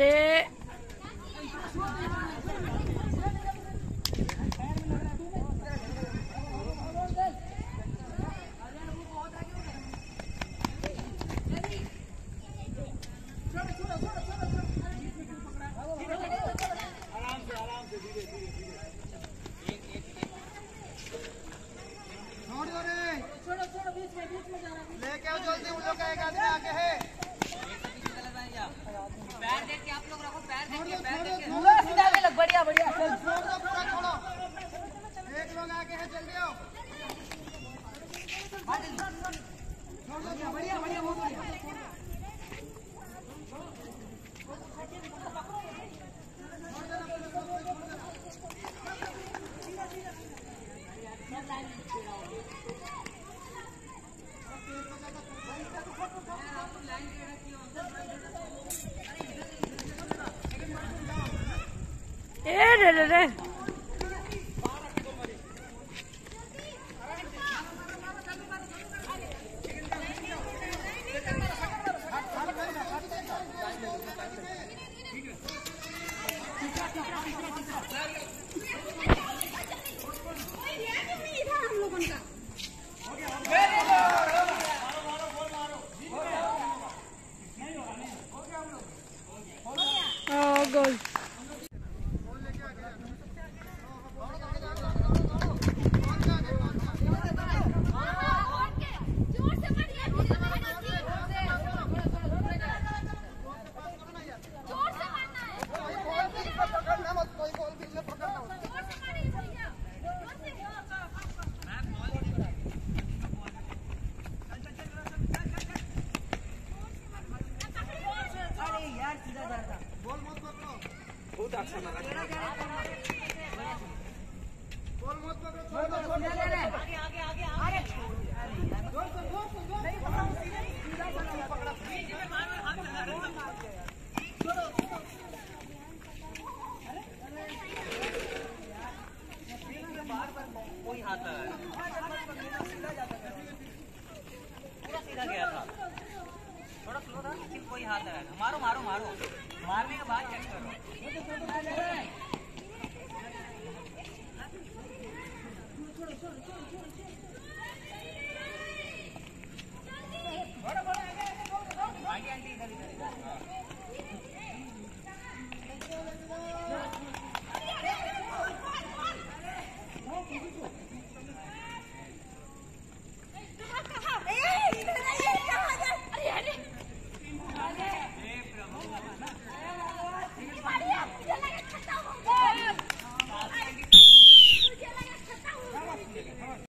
अरे छोड़ दो रे लेके जल्दी उन लोग का एक आदमी आगे है। सीधा में लग बढ़िया बढ़िया एक लोग आगे है जल्दी आओ बढ़िया बढ़िया बहुत बढ़िया ए रे रे रे हाँ बहुत अच्छा लगा। मारो मारो। मारने के बाद चेक करो।